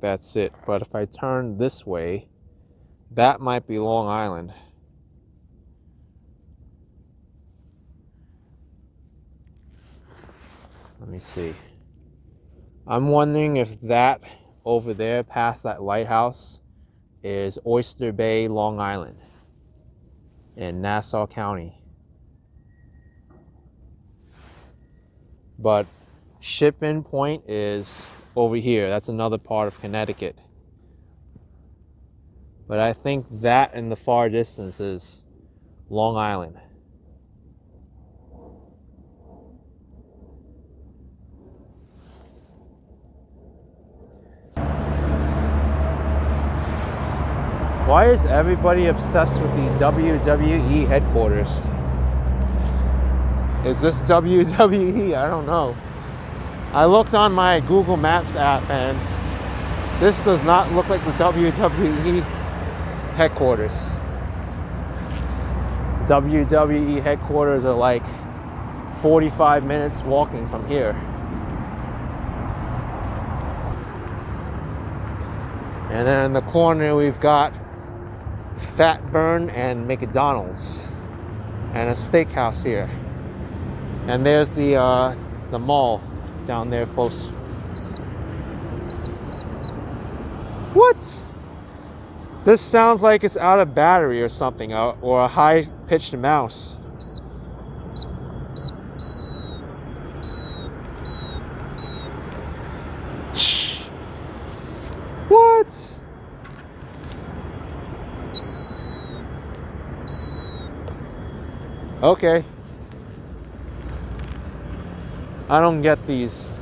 that's it. But if I turn this way, that might be Long Island. Let me see. I'm wondering if that over there past that lighthouse is Oyster Bay, Long Island in Nassau County. But Shippan Point is over here. That's another part of Connecticut. But I think that in the far distance is Long Island. Why is everybody obsessed with the WWE headquarters? Is this WWE? I don't know. I looked on my Google Maps app and this does not look like the WWE headquarters. WWE headquarters are like 45 minutes walking from here. And then in the corner we've got Fat Burn and McDonald's and a steakhouse here. And there's the uh, the mall down there close. What? This sounds like it's out of battery or something, uh, or a high-pitched mouse. What? Okay. I don't get these.